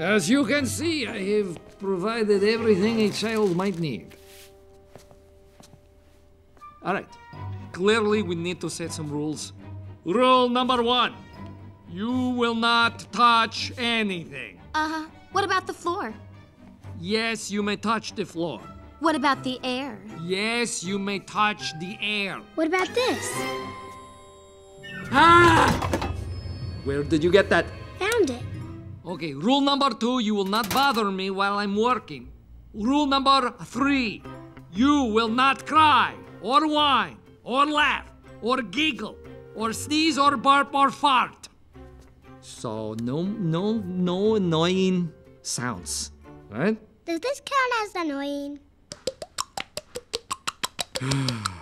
As you can see, I have provided everything a child might need. All right. Clearly, we need to set some rules. Rule number one you will not touch anything. Uh huh. What about the floor? Yes, you may touch the floor. What about the air? Yes, you may touch the air. What about this? Ah! Where did you get that? Found it. Okay, rule number two you will not bother me while I'm working. Rule number three you will not cry, or whine, or laugh, or giggle, or sneeze, or burp, or fart. So, no, no, no annoying sounds, right? Does this count as annoying?